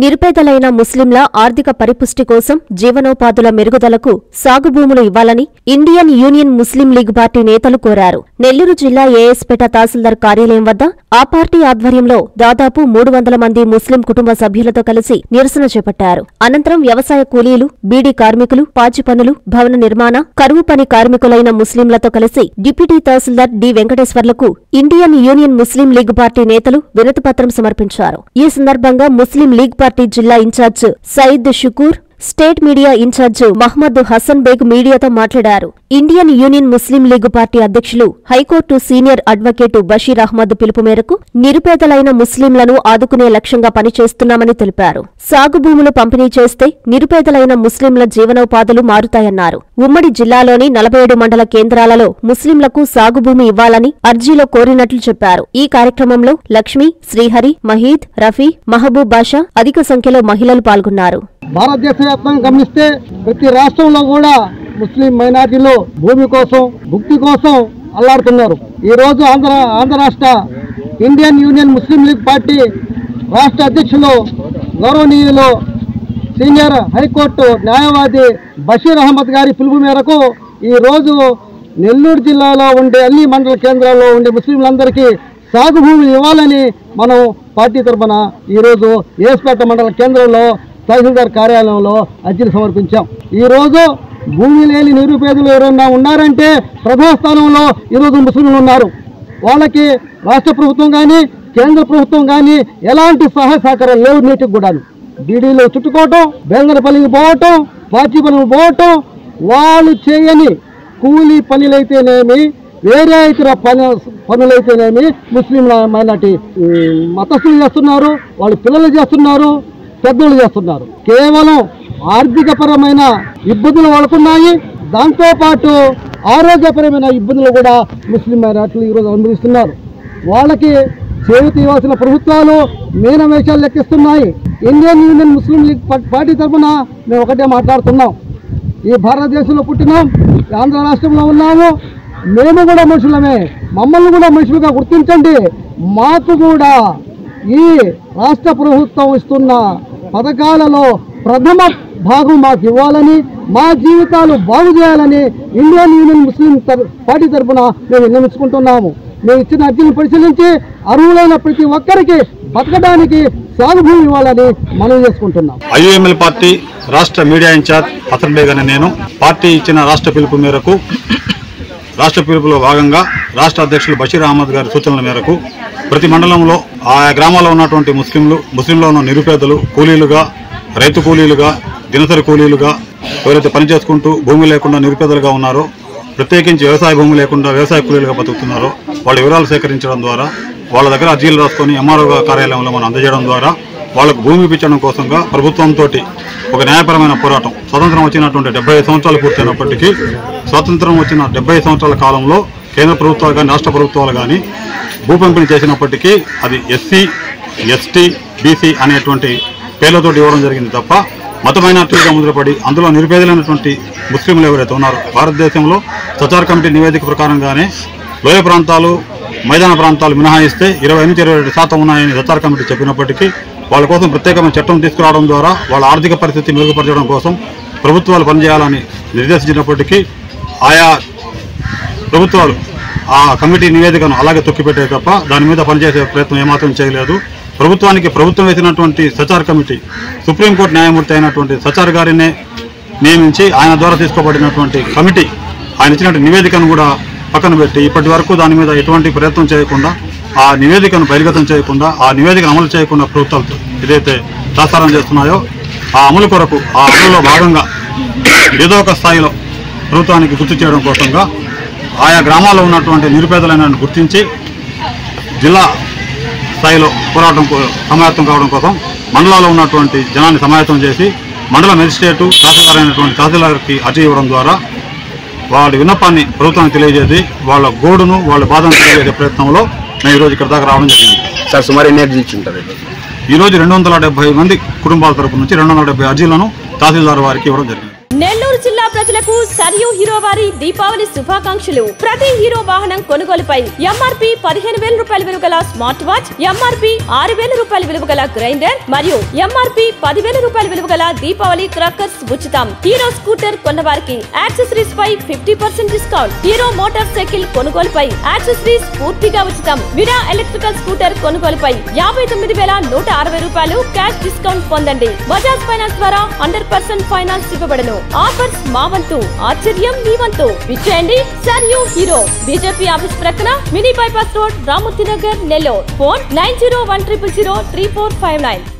నిరుపేదలైన ముస్లింల ఆర్థిక పరిపుష్టి కోసం జీవనోపాధుల మెరుగుదలకు సాగు భూములు ఇవ్వాలని Indian Union Muslim League party నేతలు కోరారు. నెల్లూరు జిల్లా ఏఎస్పేట తహసీల్దార్ కార్యాలయం వద్ద ఆ పార్టీ ఆధ్వర్యంలో దాదాపు మూడు వందల మంది ముస్లిం కుటుంబ సభ్యులతో కలిసి నిరసన చేపట్టారు. అనంతరం వ్యవసాయ కూలీలు బీడీ కార్మికులు పాచి పనులు భవన నిర్మాణ కరువు పని కార్మికులైన ముస్లింలతో కలిసి deputy tahsildar D వెంకటేశ్వర్లకు Indian Union Muslim League party నేతలు వినతిపత్రం సమర్పించారు. ఈ సందర్భంగా ముస్లిం లీగ్ పార్టీ జిల్లా incharge Sayeed Shukur state media incharge Mohammed Hasan Baig మీడియాతో మాట్లాడారు. Indian Union Muslim League party అధ్యక్షులు high court senior advocate Basheer Ahmed పిలుపు మేరకు నిరుపేదలైన ముస్లింలను ఆదుకునే లక్ష్యంగా పనిచేస్తున్నామని తెలిపారు. సాగు భూములు పంపిణీ చేస్తే నిరుపేదలైన ముస్లింల జీవనోపాధులు మారుతాయన్నారు. ఉమ్మడి జిల్లాలోని నలభై ఏడు మండల కేంద్రాలలో ముస్లింలకు సాగు భూమి ఇవ్వాలని అర్జీలో కోరినట్లు చెప్పారు. ఈ కార్యక్రమంలో లక్ష్మి శ్రీహరి మహీద్ రఫీ మహబూబ్ బాషా అధిక సంఖ్యలో మహిళలు పాల్గొన్నారు. భారతదేశ వ్యాప్తంగా గమనిస్తే ప్రతి రాష్ట్రంలో కూడా ముస్లిం మైనార్టీలు భూమి కోసం భుక్తి కోసం అల్లాడుతున్నారు. ఈ రోజు ఆంధ్ర ఆంధ్ర రాష్ట్ర Indian Union Muslim League party రాష్ట్ర అధ్యక్షులు గౌరవనీయులు సీనియర్ హైకోర్టు న్యాయవాది బషీర్ అహ్మద్ గారి పిలుపు మేరకు ఈ రోజు నెల్లూరు జిల్లాలో ఉండే అన్ని మండల కేంద్రాల్లో ఉండే ముస్లింలందరికీ సాగు భూములు ఇవ్వాలని మనం పార్టీ తరఫున ఈరోజు ఏస్పేట మండల కేంద్రంలో తహసీల్దార్ కార్యాలయంలో అర్జీలు సమర్పించాం. ఈరోజు భూమి లేని నిరుపేదలు ఎవరన్నా ఉన్నారంటే ప్రధాన స్థానంలో ఈరోజు ముస్లింలు ఉన్నారు. వాళ్ళకి రాష్ట్ర ప్రభుత్వం కానీ కేంద్ర ప్రభుత్వం కానీ ఎలాంటి సహాయ సహకారాలు లేవు నీటికి కూడాను. బీడీలో చుట్టుకోవటం బెంగనపల్లికి పోవటం పాచి పనులు పోవటం వాళ్ళు చేయని కూలీ పనులైతేనేమి వేరే ఇతర పని పనులైతేనేమి ముస్లింల మైనార్టీ మతస్థులు చేస్తున్నారు వాళ్ళు పిల్లలు చేస్తున్నారు పెద్దలు చేస్తున్నారు. కేవలం ఆర్థిక పరమైన ఇబ్బందులు పడుతున్నాయి దాంతోపాటు ఆరోగ్యపరమైన ఇబ్బందులు కూడా ముస్లిం మైనార్టీలు ఈరోజు అనుభవిస్తున్నారు. వాళ్ళకి చేయూత ఇవ్వాల్సిన ప్రభుత్వాలు మీనవేషాలు లెక్కిస్తున్నాయి. Indian Union Muslim League party తరఫున మేము ఒకటే మాట్లాడుతున్నాం. ఈ భారతదేశంలో పుట్టినాం ఆంధ్ర రాష్ట్రంలో ఉన్నాము. మేము కూడా మనుషులమే. మమ్మల్ని కూడా మనుషులుగా గుర్తించండి. మాకు కూడా ఈ రాష్ట్ర ప్రభుత్వం ఇస్తున్న పథకాలలో ప్రథమ భాగం మాకు ఇవ్వాలని మా జీవితాలు బాగు చేయాలని ఇండియన్ యూనియన్ ముస్లిం తర- పార్టీ తరఫున మేము విన్నవించుకుంటున్నాము. మేము ఇచ్చిన అర్జీని పరిశీలించి అర్హులైన ప్రతి ఒక్కరికి బతకడానికి సానుభూతి ఇవ్వాలని మనం చేసుకుంటున్నాం. ఐఎంఎల్ పార్టీ రాష్ట్ర మీడియా ఇన్ఛార్జ్ హసన్ బేగ్ నేను. పార్టీ ఇచ్చిన రాష్ట్ర పిలుపు మేరకు రాష్ట్ర పిలుపులో భాగంగా రాష్ట్ర అధ్యక్షులు బషీర్ అహ్మద్ గారి సూచనల మేరకు ప్రతి మండలంలో ఆయా గ్రామాల్లో ఉన్నటువంటి ముస్లింలు ముస్లింలో ఉన్న నిరుపేదలు కూలీలుగా రైతు కూలీలుగా దినసరి కూలీలుగా ఎవరైతే పని చేసుకుంటూ భూమి లేకుండా నిరుపేదలుగా ఉన్నారో ప్రత్యేకించి వ్యవసాయ భూమి లేకుండా వ్యవసాయ కూలీలుగా బతుకుతున్నారో వాళ్ళ వివరాలు సేకరించడం ద్వారా వాళ్ళ దగ్గర అర్జీలు రాసుకొని ఎంఆర్ఓ కార్యాలయంలో మనం అందజేయడం ద్వారా వాళ్ళకు భూమి ఇప్పించడం కోసంగా ప్రభుత్వంతో ఒక న్యాయపరమైన పోరాటం స్వతంత్రం వచ్చినటువంటి డెబ్బై సంవత్సరాలు పూర్తయినప్పటికీ స్వాతంత్రం వచ్చిన డెబ్బై సంవత్సరాల కాలంలో కేంద్ర ప్రభుత్వాలు కానీ రాష్ట్ర ప్రభుత్వాలు కానీ భూ పంపిణీ చేసినప్పటికీ అది ఎస్సీ ఎస్టీ బీసీ అనేటువంటి పేర్లతో ఇవ్వడం జరిగింది తప్ప మత మైనార్టీలుగా ముద్రపడి అందులో నిరుపేదలైనటువంటి ముస్లింలు ఎవరైతే ఉన్నారో భారతదేశంలో సచార్ కమిటీ నివేదిక ప్రకారంగానే లోయ ప్రాంతాలు మైదాన ప్రాంతాలు మినహాయిస్తే ఇరవై నుంచి ఇరవై రెండు శాతం ఉన్నాయని సచార్ కమిటీ చెప్పినప్పటికీ వాళ్ళ కోసం ప్రత్యేకమైన చట్టం తీసుకురావడం ద్వారా వాళ్ళ ఆర్థిక పరిస్థితి మెరుగుపరచడం కోసం ప్రభుత్వాలు పనిచేయాలని నిర్దేశించినప్పటికీ ఆయా ప్రభుత్వాలు ఆ కమిటీ నివేదికను అలాగే తొక్కిపెట్టే తప్ప దాని మీద పనిచేసే ప్రయత్నం ఏమాత్రం చేయలేదు. ప్రభుత్వానికి ప్రభుత్వం వేసినటువంటి సచార్ కమిటీ సుప్రీంకోర్టు న్యాయమూర్తి అయినటువంటి సచార్ గారినే నియమించి ఆయన ద్వారా తీసుకోబడినటువంటి కమిటీ ఆయన ఇచ్చినటువంటి నివేదికను కూడా పక్కన పెట్టి ఇప్పటి వరకు దాని మీద ఎటువంటి ప్రయత్నం చేయకుండా ఆ నివేదికను బహిర్గతం చేయకుండా ఆ నివేదికను అమలు చేయకుండా ప్రభుత్వాలు ఏదైతే ప్రసారం చేస్తున్నాయో ఆ అమలు కొరకు ఆ అమలులో భాగంగా ఏదో ఒక స్థాయిలో ప్రభుత్వానికి గుర్తు చేయడం కోసంగా ఆయా గ్రామాల్లో ఉన్నటువంటి నిరుపేదలైన గుర్తించి జిల్లా స్థాయిలో పోరాటం సమాయత్తం కావడం కోసం మండలాల్లో ఉన్నటువంటి జనాన్ని సమాయత్తం చేసి మండల మెజిస్ట్రేటు తహసీల్దార్ అయినటువంటి తహసీల్దార్కి అర్జీ ఇవ్వడం ద్వారా వాళ్ళ విన్నపాన్ని ప్రభుత్వానికి తెలియజేసి వాళ్ళ గోడును వాళ్ళ బాధను తెలియజేసే ప్రయత్నంలో మేము ఈరోజు ఇక్కడ దాకా రావడం జరిగింది. సార్ సుమారు ఎన్ని అర్జీలు ఇచ్చుంటారు ఈరోజు? రెండు వందల డెబ్బై మంది కుటుంబాల తరపు నుంచి రెండు వందల డెబ్బై అర్జీలను తహసీల్దార్ వారికి ఇవ్వడం జరిగింది. నెల్లూరు జిల్లా ప్రజలకు సరియు హీరో వారి దీపావళి శుభాకాంక్షలు. ప్రతి హీరో వాహనం కొనుగోలుపై ఎంఆర్పి పదిహేను వేల రూపాయల విలువ గల స్మార్ట్ వాచ్ ఎంఆర్పి ఆరు వేల రూపాయల విలువ గల గ్రైండర్ మరియు ఎంఆర్పి పదివేల రూపాయల విలువ గల దీపావళి క్రాకర్స్ ఉచితం. హీరో స్కూటర్ కొన్న వారికి యాక్సెసరీస్ పై fifty percent discount. Hero motorcycle కొనుగోలుపై యాక్సెసరీస్ పూర్తిగా ఉచితం. విడా ఎలక్ట్రికల్ స్కూటర్ కొనుగోలుపై యాభై తొమ్మిది వేల నూట అరవై రూపాయలు క్యాష్ డిస్కౌంట్ పొందండి. బజాజ్ ఫైనాన్స్ ద్వారా హండ్రెడ్ పర్సెంట్ ఫైనాన్స్ ఇవ్వబడను. ఆఫర్స్ మా వంతు ఆశ్చర్యం మీ వంతు. విచ్చేయండి సర్యూ హీరో. బీజేపీ ఆఫీస్ ప్రక్కన mini bypass road Ramurthy Nagar Nellore. Phone nine zero one triple zero three four five nine.